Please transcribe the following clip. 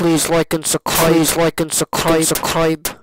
Please like and subscribe. Please like and subscribe. subscribe.